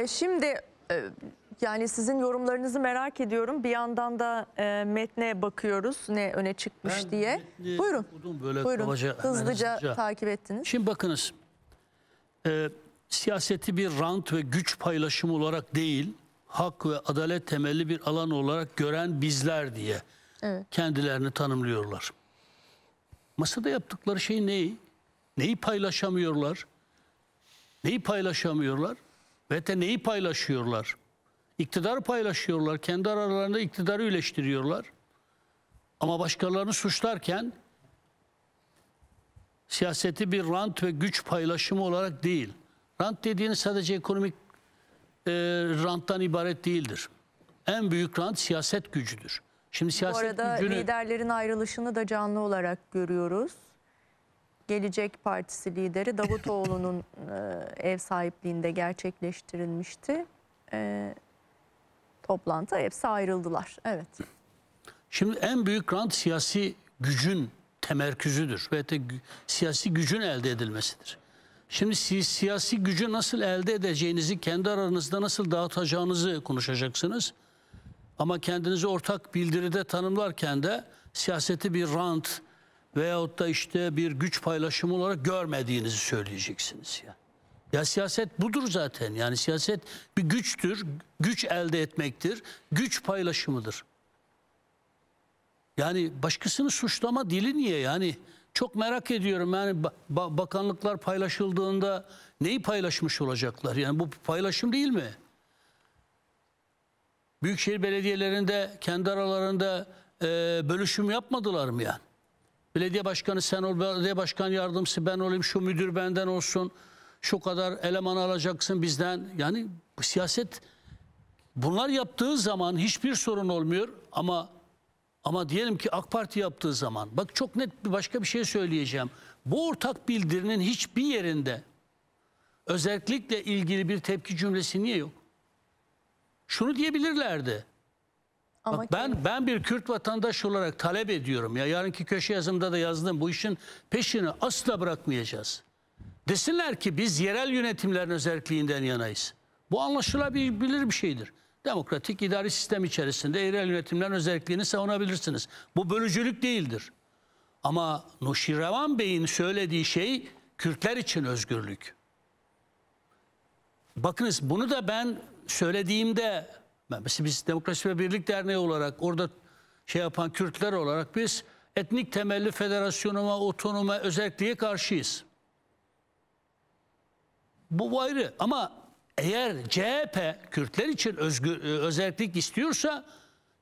Ee, şimdi e, yani sizin yorumlarınızı merak ediyorum. Bir yandan da e, metne bakıyoruz ne öne çıkmış Ben diye. metni Buyurun. okudum böyle Buyurun. kabaca, Hızlıca hızlıca. takip ettiniz. Şimdi bakınız. e, siyaseti bir rant ve güç paylaşımı olarak değil, hak ve adalet temelli bir alan olarak gören bizler diye Evet. kendilerini tanımlıyorlar. Masada yaptıkları şey ne? Neyi paylaşamıyorlar? Neyi paylaşamıyorlar? Neyi paylaşıyorlar? İktidarı paylaşıyorlar. Kendi aralarında iktidarı üleştiriyorlar. Ama başkalarını suçlarken siyaseti bir rant ve güç paylaşımı olarak değil. Rant dediğiniz sadece ekonomik e, ranttan ibaret değildir. En büyük rant siyaset gücüdür. Şimdi Bu siyaset arada gücünü... liderlerin ayrılışını da canlı olarak görüyoruz. Gelecek Partisi lideri Davutoğlu'nun e, ev sahipliğinde gerçekleştirilmişti. E, toplantı hepsi ayrıldılar. Evet. Şimdi en büyük rant siyasi gücün temerküzüdür ve de siyasi gücün elde edilmesidir. Şimdi siz siyasi gücü nasıl elde edeceğinizi, kendi aranızda nasıl dağıtacağınızı konuşacaksınız. Ama kendinizi ortak bildiride tanımlarken de siyaseti bir rant veyahut da işte bir güç paylaşımı olarak görmediğinizi söyleyeceksiniz. Ya. Ya siyaset budur zaten. Yani siyaset bir güçtür, güç elde etmektir, güç paylaşımıdır. Yani başkasını suçlama dili niye yani? Çok merak ediyorum yani ba- ba- bakanlıklar paylaşıldığında neyi paylaşmış olacaklar? Yani bu paylaşım değil mi? Büyükşehir belediyelerinde kendi aralarında e, bölüşüm yapmadılar mı yani? Belediye başkanı sen ol, belediye başkan yardımcısı ben olayım, şu müdür benden olsun, şu kadar eleman alacaksın bizden. Yani bu siyaset bunlar yaptığı zaman hiçbir sorun olmuyor ama ama diyelim ki AK Parti yaptığı zaman bak çok net bir başka bir şey söyleyeceğim. Bu ortak bildirinin hiçbir yerinde özellikle ilgili bir tepki cümlesi niye yok? Şunu diyebilirlerdi. Ama Bak ben ben bir Kürt vatandaş olarak talep ediyorum ya yarınki köşe yazımda da yazdım bu işin peşini asla bırakmayacağız. Desinler ki biz yerel yönetimlerin özelliğinden yanayız. Bu anlaşılabilir bir şeydir. Demokratik idari sistem içerisinde yerel yönetimlerin özelliğini savunabilirsiniz. Bu bölücülük değildir. Ama Nuşirevan Bey'in söylediği şey Kürtler için özgürlük. Bakınız bunu da ben söylediğimde mesela biz Demokrasi ve Birlik Derneği olarak orada şey yapan Kürtler olarak biz etnik temelli federasyonuma, otonoma, özelliğe karşıyız. Bu, ayrı ama eğer CHP Kürtler için özgür, e, özellik istiyorsa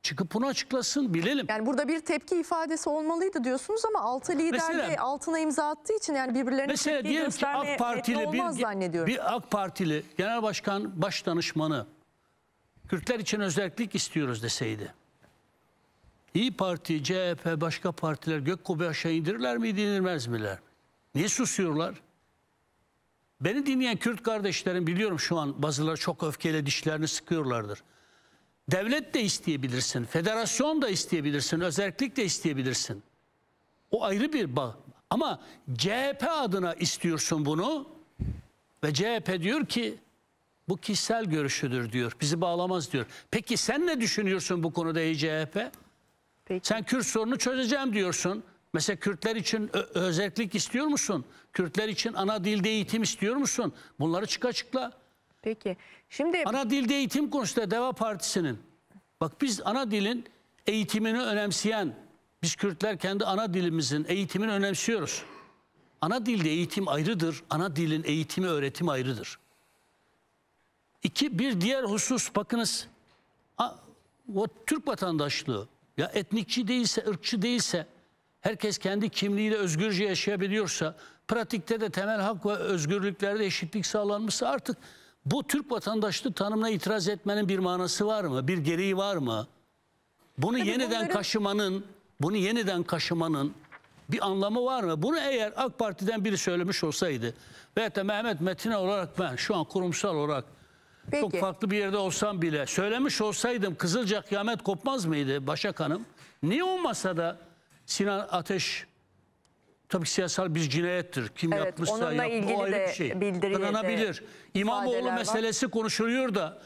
çıkıp bunu açıklasın bilelim. Yani burada bir tepki ifadesi olmalıydı diyorsunuz ama altı lider Mesela- de altına imza attığı için yani birbirlerine Mesela tepki diyelim ki göstermeye AK Partili bir, zannediyorum. bir AK Partili genel başkan baş danışmanı Kürtler için özellik istiyoruz deseydi. İyi Parti, CHP, başka partiler gök kubbe aşağı indirirler mi, indirmez miler? Niye susuyorlar? Beni dinleyen Kürt kardeşlerim biliyorum şu an bazıları çok öfkeyle dişlerini sıkıyorlardır. Devlet de isteyebilirsin, federasyon da isteyebilirsin, özellik de isteyebilirsin. O ayrı bir bağ. Ama CHP adına istiyorsun bunu ve CHP diyor ki bu kişisel görüşüdür diyor. Bizi bağlamaz diyor. Peki sen ne düşünüyorsun bu konuda ey CHP? Peki. Sen Kürt sorunu çözeceğim diyorsun. Mesela Kürtler için özellik istiyor musun? Kürtler için ana dilde eğitim istiyor musun? Bunları çık açıkla. Peki. Şimdi Ana dilde eğitim konusunda Deva Partisi'nin bak biz ana dilin eğitimini önemseyen biz Kürtler kendi ana dilimizin eğitimini önemsiyoruz. Ana dilde eğitim ayrıdır. Ana dilin eğitimi öğretimi ayrıdır. İki bir diğer husus bakınız o Türk vatandaşlığı ya etnikçi değilse, ırkçı değilse herkes kendi kimliğiyle özgürce yaşayabiliyorsa pratikte de temel hak ve özgürlüklerde eşitlik sağlanmışsa artık bu Türk vatandaşlığı tanımına itiraz etmenin bir manası var mı? Bir gereği var mı? Bunu Tabii yeniden bunların- kaşımanın, bunu yeniden kaşımanın bir anlamı var mı? Bunu eğer AK Parti'den biri söylemiş olsaydı veyahut da Mehmet Metine olarak ben şu an kurumsal olarak çok Peki. farklı bir yerde olsam bile söylemiş olsaydım Kızılca kıyamet kopmaz mıydı Başak Hanım? Niye olmasa da Sinan Ateş tabii siyasal bir cinayettir. Kim Evet, yapmışsa onunla yap, ilgili o ayrı bir şey. Kınanabilir. İmamoğlu ifadeler var. meselesi konuşuluyor da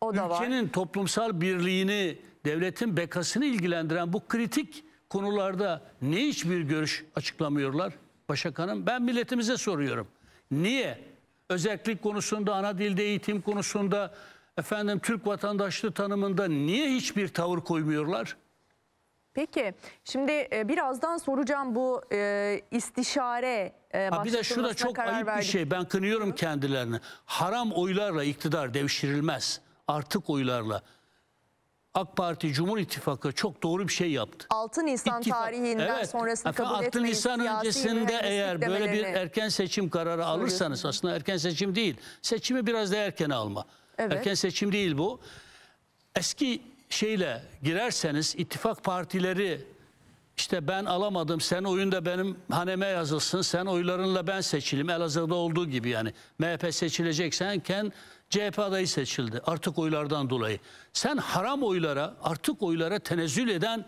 O da var. ülkenin toplumsal birliğini, devletin bekasını ilgilendiren bu kritik konularda ne hiçbir görüş açıklamıyorlar Başak Hanım? Ben milletimize soruyorum. Niye? Özellik konusunda, ana dilde eğitim konusunda, efendim Türk vatandaşlığı tanımında niye hiçbir tavır koymuyorlar? Peki şimdi e, birazdan soracağım bu e, istişare e, Ha bir de şu da çok ayıp bir verdik. şey. Ben kınıyorum kendilerini. Haram oylarla iktidar devşirilmez. Artık oylarla. AK Parti, Cumhur İttifakı çok doğru bir şey yaptı. 6 Nisan İttifak- tarihinden Evet. sonrasını Efendim, kabul 6 etmeyin. Nisan öncesinde eğer böyle bir erken seçim kararı alırsanız aslında erken seçim değil. Seçimi biraz da erken alma. Evet. Erken seçim değil bu. Eski şeyle girerseniz ittifak partileri işte ben alamadım sen oyunda benim haneme yazılsın sen oylarınla ben seçilim Elazığ'da olduğu gibi yani MHP seçileceksen CHP adayı seçildi artık oylardan dolayı. Sen haram oylara artık oylara tenezzül eden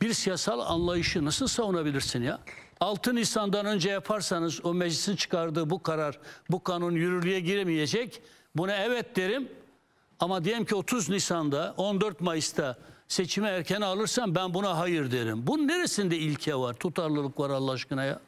bir siyasal anlayışı nasıl savunabilirsin ya? 6 Nisan'dan önce yaparsanız o meclisin çıkardığı bu karar, bu kanun yürürlüğe giremeyecek. Buna evet derim. Ama diyelim ki 30 Nisan'da 14 Mayıs'ta seçimi erken alırsam ben buna hayır derim. Bunun neresinde ilke var, tutarlılık var Allah aşkına ya?